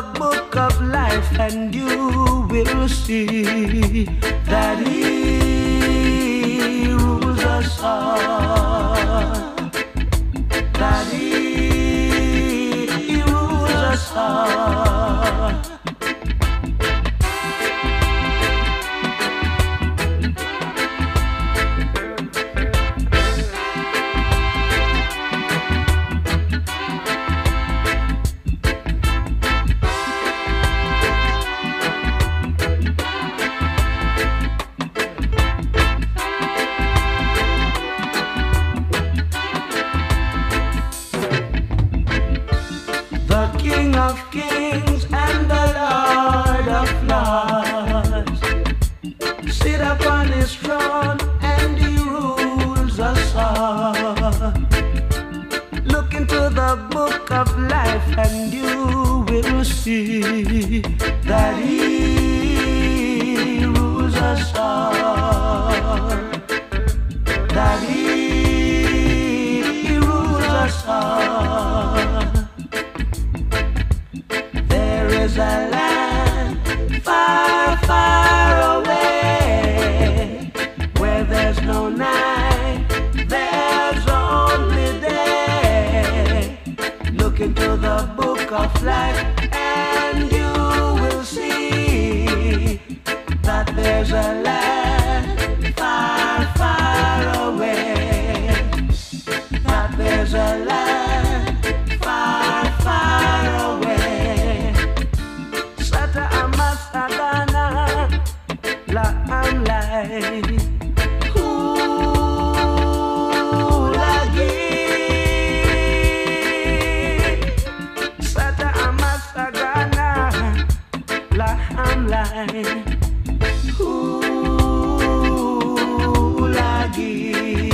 the book of life and you will see that he rules us all. of kings and the Lord of lords. Sit upon his throne and he rules us all. Look into the book of life and you will see that he rules us all. into the book of life and you will see that there's a land far, far away. That there's a land far, far away. Sata amas adana la. mine. Ooh, lagi.